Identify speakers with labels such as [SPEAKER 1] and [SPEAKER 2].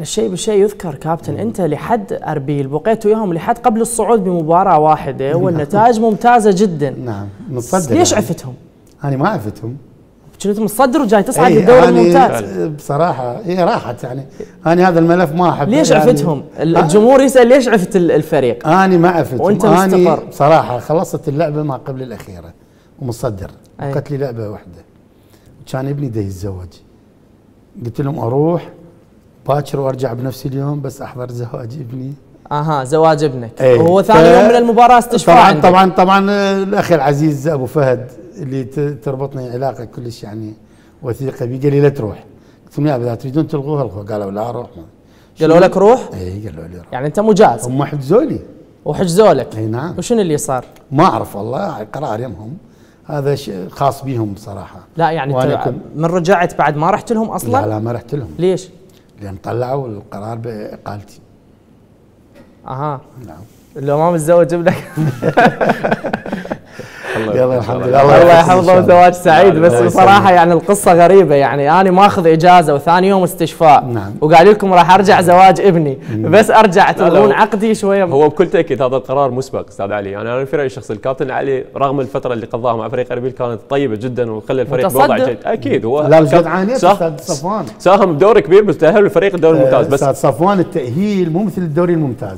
[SPEAKER 1] الشيء بالشيء يذكر كابتن. أنت لحد أربيل بقيت وياهم لحد قبل الصعود بمباراة واحدة والنتائج ممتازة جدا.
[SPEAKER 2] نعم متصدر
[SPEAKER 1] ليش
[SPEAKER 2] يعني.
[SPEAKER 1] عفتهم؟
[SPEAKER 2] أنا ما عفتهم.
[SPEAKER 1] كنت متصدر وجاي تصعد
[SPEAKER 2] إيه،
[SPEAKER 1] للدوري
[SPEAKER 2] أنا
[SPEAKER 1] الممتاز.
[SPEAKER 2] بصراحة هي راحت يعني. أنا هذا الملف ما أحبه
[SPEAKER 1] ليش
[SPEAKER 2] يعني.
[SPEAKER 1] عفتهم؟ الجمهور يسأل ليش عفت ال- الفريق؟
[SPEAKER 2] أنا ما عفتهم. أنا
[SPEAKER 1] مستقر.
[SPEAKER 2] بصراحة خلصت اللعبة ما قبل الأخيرة ومصدر.
[SPEAKER 1] أي.
[SPEAKER 2] بقت لي لعبة واحدة. كان ابني ده يتزوج. قلت لهم أروح باكر وارجع بنفس اليوم بس أحضر زواج ابني.
[SPEAKER 1] آها زواج ابنك.
[SPEAKER 2] إيه.
[SPEAKER 1] وهو ثاني
[SPEAKER 2] ف-
[SPEAKER 1] يوم من المباراة استشفاء
[SPEAKER 2] طبعا
[SPEAKER 1] عندك.
[SPEAKER 2] طبعا طبعا الاخ العزيز أبو فهد اللي تربطني علاقة كلش يعني وثيقة بي قال لي لا تروح. قلت لهم يا اذا تريدون تلغوها؟ الغوها قالوا لا روح.
[SPEAKER 1] قالوا لك روح؟
[SPEAKER 2] اي قالوا لي روح.
[SPEAKER 1] يعني أنت مجاز.
[SPEAKER 2] هم حجزوا لي
[SPEAKER 1] وحجزوا لك
[SPEAKER 2] إي نعم.
[SPEAKER 1] وشنو اللي صار؟
[SPEAKER 2] ما أعرف والله قرار يمهم. هذا شيء خاص بيهم بصراحه
[SPEAKER 1] لا يعني
[SPEAKER 2] أنت
[SPEAKER 1] من رجعت بعد ما رحت لهم أصلا؟
[SPEAKER 2] لا لا ما رحت لهم.
[SPEAKER 1] ليش؟
[SPEAKER 2] لأن طلعوا القرار بإقالتي.
[SPEAKER 1] أها.
[SPEAKER 2] نعم.
[SPEAKER 1] لو ما متزوج ابنك
[SPEAKER 2] يلا الحمد لله.
[SPEAKER 1] الله
[SPEAKER 2] يحفظه.
[SPEAKER 1] وزواج سعيد بس. بصراحة يعني القصة غريبة يعني. أنا ماخذ إجازة وثاني يوم استشفاء.
[SPEAKER 2] نعم.
[SPEAKER 1] وقال لكم راح أرجع زواج ابني. بس
[SPEAKER 3] أرجع
[SPEAKER 1] تلغون عقدي شوية.
[SPEAKER 3] هو بكل تأكيد هذا القرار مسبق أستاذ علي. يعني أنا في رايي الشخصي الكابتن علي رغم الفترة اللي قضاها مع فريق أربيل كانت طيبة جدا وخلى الفريق بوضع. جيد. أكيد هو
[SPEAKER 2] لا بس عانيت
[SPEAKER 3] ساهم-
[SPEAKER 2] أستاذ صفوان.
[SPEAKER 3] ساهم بدور كبير بس تأهل الفريق الدوري الممتاز. بس
[SPEAKER 2] أستاذ صفوان التأهيل مو مثل الدوري الممتاز.